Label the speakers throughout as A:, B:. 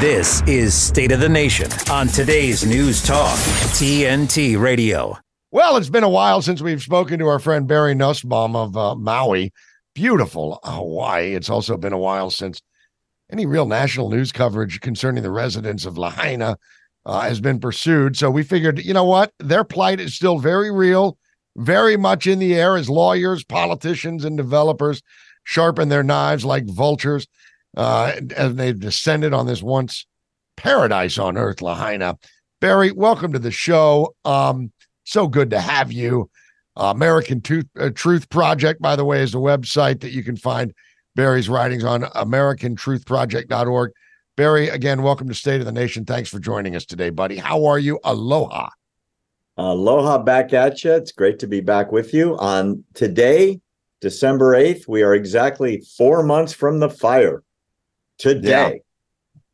A: This is State of the Nation on today's News Talk, TNT Radio.
B: Well, it's been a while since we've spoken to our friend Barry Nussbaum of uh, Maui. Beautiful Hawaii. It's also been a while since any real national news coverage concerning the residents of Lahaina uh, has been pursued. So we figured, you know what? Their plight is still very real, very much in the air as lawyers, politicians, and developers sharpen their knives like vultures uh, and they've descended on this once paradise on earth, Lahaina. Barry, welcome to the show. Um, so good to have you. Uh, American Truth, uh, Truth Project, by the way, is a website that you can find Barry's writings on AmericanTruthProject.org. Barry, again, welcome to State of the Nation. Thanks for joining us today, buddy. How are you? Aloha.
C: Aloha back at you. It's great to be back with you on today, December 8th. We are exactly four months from the fire today.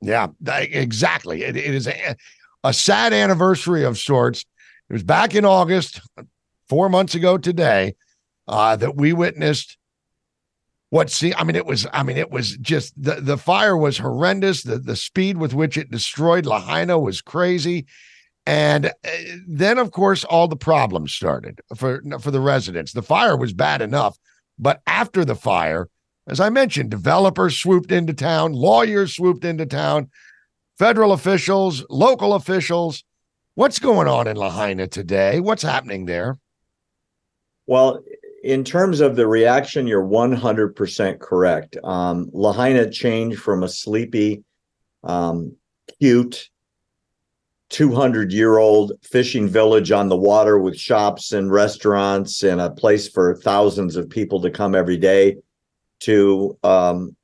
B: Yeah, yeah exactly. it, it is a, a sad anniversary of sorts. It was back in August, four months ago today, uh, that we witnessed what see i mean it was i mean it was just the the fire was horrendous the the speed with which it destroyed lahaina was crazy and uh, then of course all the problems started for for the residents the fire was bad enough but after the fire as I mentioned, developers swooped into town, lawyers swooped into town, federal officials, local officials. What's going on in Lahaina today? What's happening there?
C: Well, in terms of the reaction, you're 100% correct. Um, Lahaina changed from a sleepy, um, cute, 200 year old fishing village on the water with shops and restaurants and a place for thousands of people to come every day to um,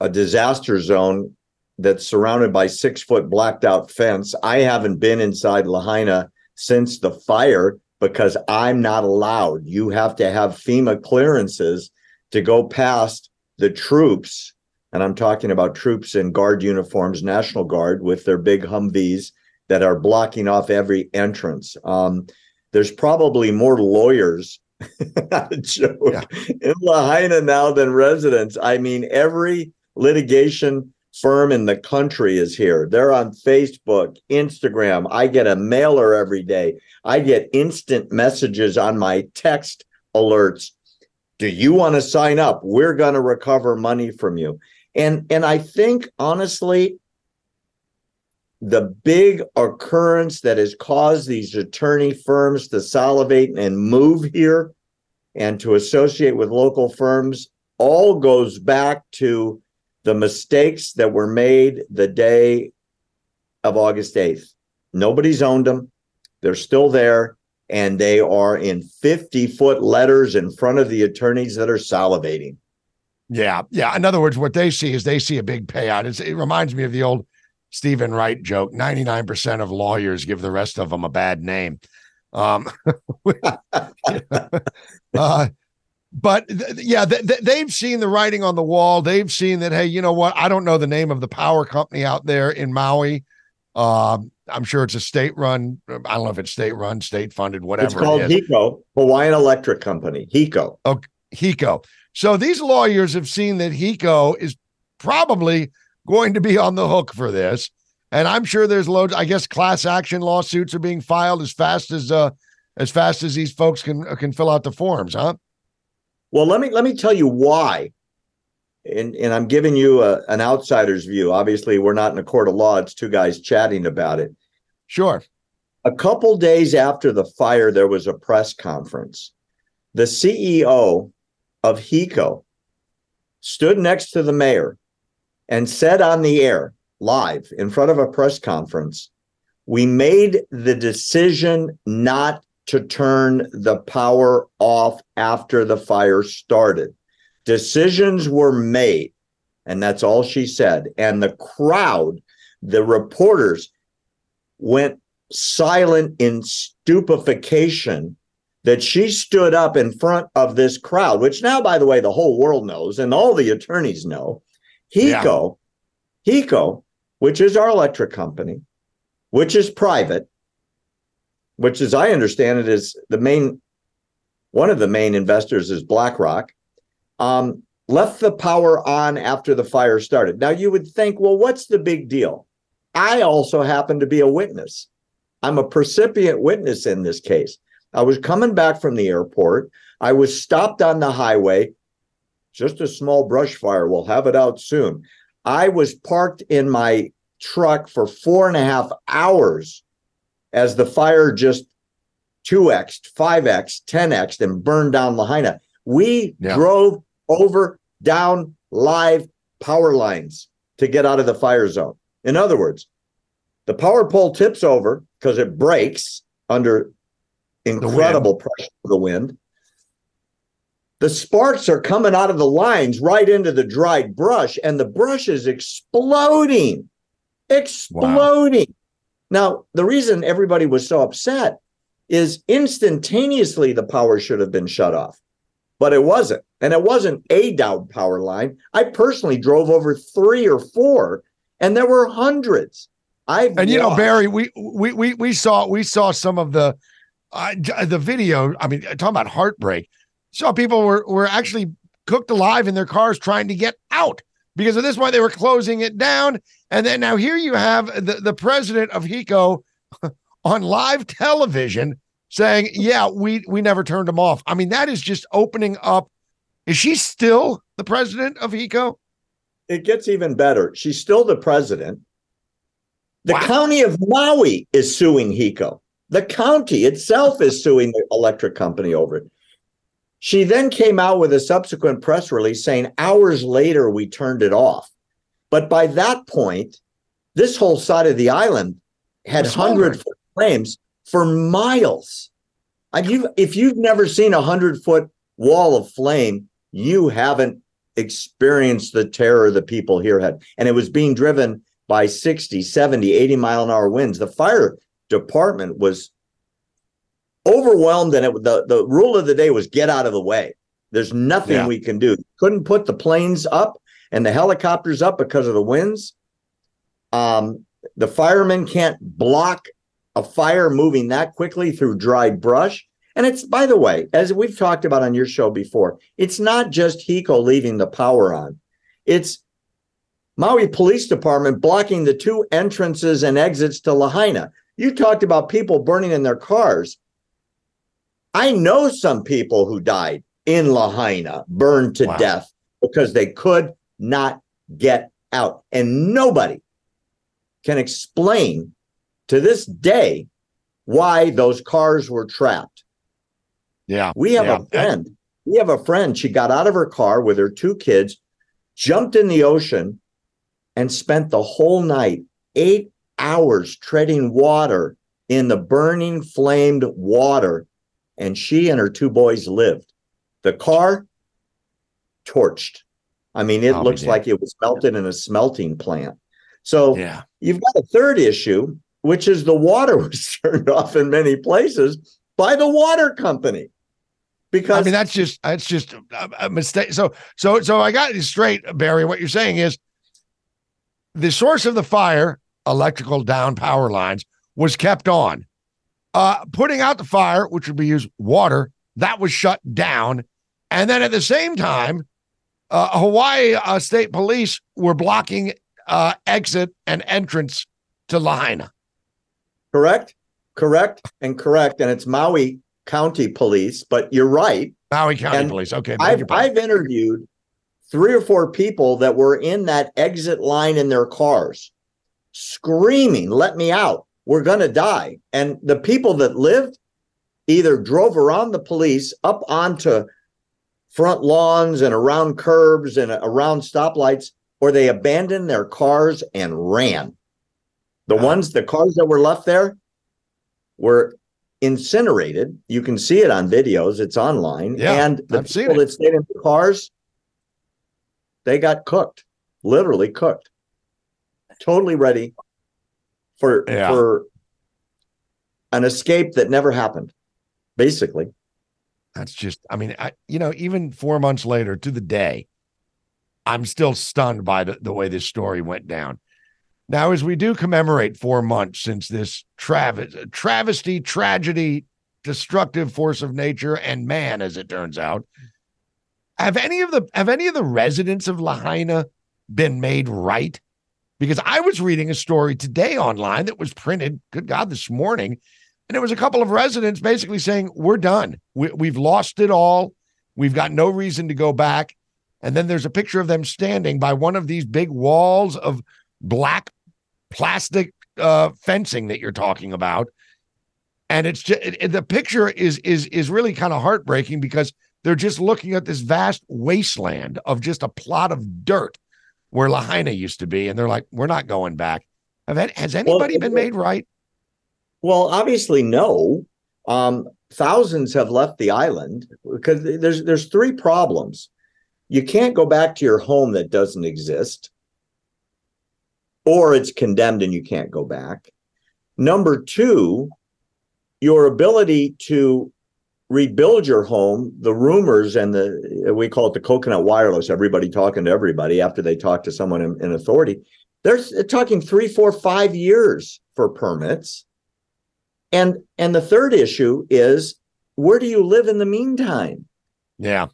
C: a disaster zone that's surrounded by six foot blacked out fence. I haven't been inside Lahaina since the fire because I'm not allowed. You have to have FEMA clearances to go past the troops. And I'm talking about troops in guard uniforms, National Guard with their big Humvees that are blocking off every entrance. Um, there's probably more lawyers Not a joke. Yeah. In Lahaina now than residents. I mean, every litigation firm in the country is here. They're on Facebook, Instagram. I get a mailer every day. I get instant messages on my text alerts. Do you want to sign up? We're going to recover money from you. And and I think honestly the big occurrence that has caused these attorney firms to salivate and move here and to associate with local firms all goes back to the mistakes that were made the day of August 8th. Nobody's owned them. They're still there and they are in 50 foot letters in front of the attorneys that are salivating.
B: Yeah. Yeah. In other words, what they see is they see a big payout. It's, it reminds me of the old Steven Wright joke 99% of lawyers give the rest of them a bad name. Um, uh, but th- yeah, th- th- they've seen the writing on the wall. They've seen that, hey, you know what? I don't know the name of the power company out there in Maui. Um, I'm sure it's a state run. I don't know if it's state run, state funded, whatever.
C: It's called it HECO, Hawaiian Electric Company. HECO.
B: Oh, HECO. So these lawyers have seen that HECO is probably going to be on the hook for this. And I'm sure there's loads. I guess class action lawsuits are being filed as fast as uh as fast as these folks can can fill out the forms, huh?
C: Well, let me let me tell you why. And and I'm giving you a, an outsider's view. Obviously, we're not in a court of law. It's two guys chatting about it.
B: Sure.
C: A couple days after the fire, there was a press conference. The CEO of HECO stood next to the mayor and said on the air, live in front of a press conference, we made the decision not to turn the power off after the fire started. Decisions were made, and that's all she said. And the crowd, the reporters, went silent in stupefaction that she stood up in front of this crowd, which now, by the way, the whole world knows and all the attorneys know. HECO, yeah. HECO which is our electric company, which is private, which, as I understand it, is the main one of the main investors is BlackRock. Um, left the power on after the fire started. Now, you would think, well, what's the big deal? I also happen to be a witness. I'm a percipient witness in this case. I was coming back from the airport. I was stopped on the highway. Just a small brush fire. We'll have it out soon. I was parked in my truck for four and a half hours as the fire just 2x, 5x, 10x, and burned down Lahaina. We yeah. drove over down live power lines to get out of the fire zone. In other words, the power pole tips over because it breaks under incredible pressure of the wind. The sparks are coming out of the lines right into the dried brush, and the brush is exploding, exploding. Wow. Now, the reason everybody was so upset is instantaneously the power should have been shut off, but it wasn't. And it wasn't a Dowd power line. I personally drove over three or four, and there were hundreds.
B: I've and you know Barry, we we we we saw we saw some of the uh, the video. I mean, talking about heartbreak. Saw people were were actually cooked alive in their cars trying to get out because of this why they were closing it down. And then now here you have the, the president of HECO on live television saying, "Yeah, we we never turned them off." I mean, that is just opening up. Is she still the president of HECO?
C: It gets even better. She's still the president. The wow. county of Maui is suing HECO. The county itself is suing the electric company over it. She then came out with a subsequent press release saying hours later we turned it off. But by that point, this whole side of the island had hundred foot flames for miles. you if you've never seen a hundred foot wall of flame, you haven't experienced the terror the people here had. And it was being driven by 60, 70, 80 mile an hour winds. The fire department was overwhelmed, and it, the, the rule of the day was get out of the way. There's nothing yeah. we can do. Couldn't put the planes up and the helicopters up because of the winds. Um, the firemen can't block a fire moving that quickly through dried brush. And it's, by the way, as we've talked about on your show before, it's not just HECO leaving the power on. It's Maui Police Department blocking the two entrances and exits to Lahaina. You talked about people burning in their cars. I know some people who died in Lahaina, burned to wow. death because they could not get out. And nobody can explain to this day why those cars were trapped.
B: Yeah.
C: We have
B: yeah.
C: a friend. We have a friend. She got out of her car with her two kids, jumped in the ocean, and spent the whole night, eight hours treading water in the burning, flamed water. And she and her two boys lived. The car torched. I mean, it oh, looks like it was melted in a smelting plant. So
B: yeah.
C: you've got a third issue, which is the water was turned off in many places by the water company. Because I
B: mean, that's just that's just a, a mistake. So so so I got it straight, Barry. What you're saying is the source of the fire, electrical down power lines, was kept on. Uh, putting out the fire, which would be used water, that was shut down. And then at the same time, uh, Hawaii uh, State Police were blocking uh, exit and entrance to Lahaina.
C: Correct, correct, and correct. And it's Maui County Police, but you're right.
B: Maui County and Police. Okay.
C: I've, I've interviewed three or four people that were in that exit line in their cars screaming, Let me out. We're going to die. And the people that lived either drove around the police up onto front lawns and around curbs and around stoplights, or they abandoned their cars and ran. The wow. ones, the cars that were left there were incinerated. You can see it on videos, it's online.
B: Yeah,
C: and the
B: I've
C: people that stayed in the cars they got cooked, literally cooked, totally ready for yeah. for an escape that never happened. Basically,
B: that's just. I mean, I you know, even four months later to the day, I'm still stunned by the, the way this story went down. Now, as we do commemorate four months since this travesty, tragedy, destructive force of nature and man, as it turns out, have any of the have any of the residents of Lahaina been made right? Because I was reading a story today online that was printed, good God, this morning, and it was a couple of residents basically saying, "We're done. We, we've lost it all. We've got no reason to go back." And then there's a picture of them standing by one of these big walls of black plastic uh, fencing that you're talking about. And it's just it, the picture is is is really kind of heartbreaking because they're just looking at this vast wasteland of just a plot of dirt where Lahaina used to be, and they're like, "We're not going back." Have has anybody well, been made right?
C: Well, obviously, no. Um, thousands have left the island because there's there's three problems. You can't go back to your home that doesn't exist or it's condemned and you can't go back. Number two, your ability to rebuild your home, the rumors and the, we call it the coconut wireless, everybody talking to everybody after they talk to someone in, in authority. They're talking three, four, five years for permits. And and the third issue is where do you live in the meantime?
B: Yeah.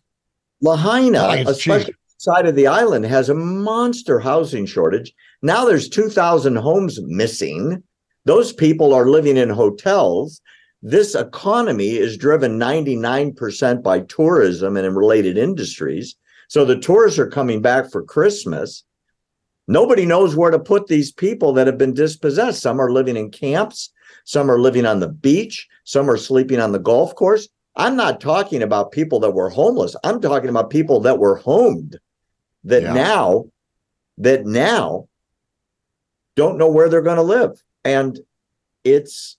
C: Lahaina, especially side of the island, has a monster housing shortage. Now there's 2,000 homes missing. Those people are living in hotels. This economy is driven 99% by tourism and in related industries. So the tourists are coming back for Christmas. Nobody knows where to put these people that have been dispossessed. Some are living in camps, some are living on the beach, some are sleeping on the golf course. I'm not talking about people that were homeless. I'm talking about people that were homed that yeah. now that now don't know where they're going to live. And it's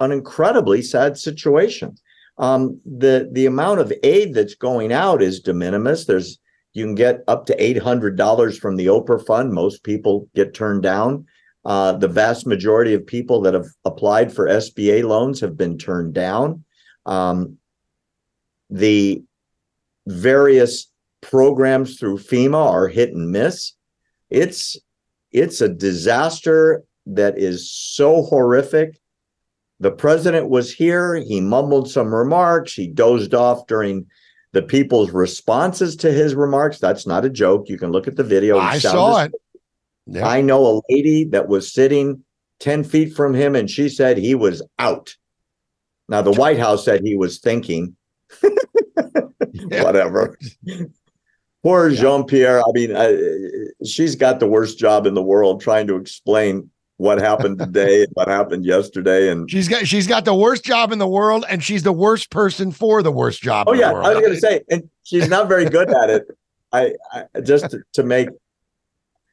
C: an incredibly sad situation. Um, the the amount of aid that's going out is de minimis. There's you can get up to eight hundred dollars from the Oprah Fund. Most people get turned down. Uh, the vast majority of people that have applied for SBA loans have been turned down. Um, the various programs through FEMA are hit and miss. It's it's a disaster that is so horrific. The president was here. He mumbled some remarks. He dozed off during the people's responses to his remarks. That's not a joke. You can look at the video.
B: I saw it.
C: Yep. I know a lady that was sitting 10 feet from him and she said he was out. Now, the White House said he was thinking. Whatever. Poor yeah. Jean Pierre. I mean, I, she's got the worst job in the world trying to explain what happened today and what happened yesterday. And
B: she's got she's got the worst job in the world, and she's the worst person for the worst job.
C: Oh yeah, I was going to say, and she's not very good at it. I, I just to, to make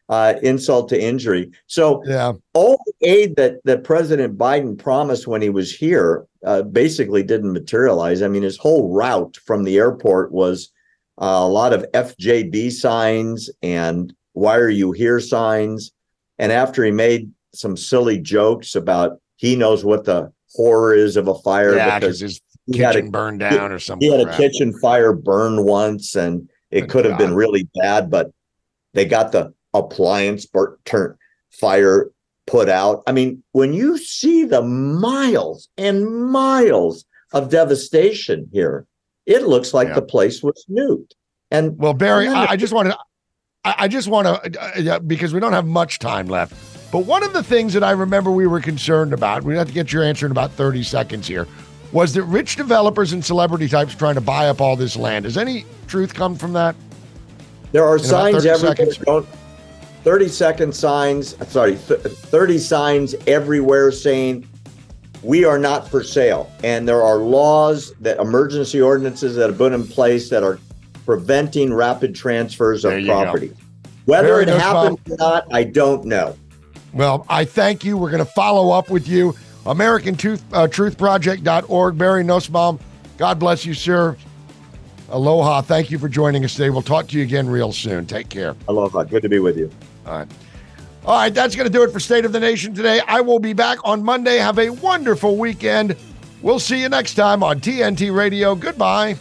C: uh, insult to injury. So
B: yeah,
C: all the aid that that President Biden promised when he was here uh, basically didn't materialize. I mean, his whole route from the airport was uh, a lot of FJB signs and why are you here signs. And after he made some silly jokes about he knows what the horror is of a fire
B: yeah, because his kitchen a, burned down or something.
C: He had a kitchen fire burn once and it Good could have been really bad, but they got the appliance burn, turn fire put out. I mean, when you see the miles and miles of devastation here, it looks like yeah. the place was nuked. And
B: well, Barry, I, I, just want to, I, I just want to, uh, because we don't have much time left. But one of the things that I remember we were concerned about, we have to get your answer in about 30 seconds here, was that rich developers and celebrity types trying to buy up all this land. Does any truth come from that?
C: There are in signs everywhere. 30 second signs, sorry, 30 signs everywhere saying we are not for sale. And there are laws that emergency ordinances that have been in place that are preventing rapid transfers of property. Go. Whether Very it happens or not, I don't know.
B: Well, I thank you. We're going to follow up with you. American Truth, uh, Truthproject.org. Barry Nussbaum, God bless you, sir. Aloha. Thank you for joining us today. We'll talk to you again real soon. Take care.
C: Aloha. Good to be with you.
B: All right. All right, that's going to do it for State of the Nation today. I will be back on Monday. Have a wonderful weekend. We'll see you next time on TNT Radio. Goodbye.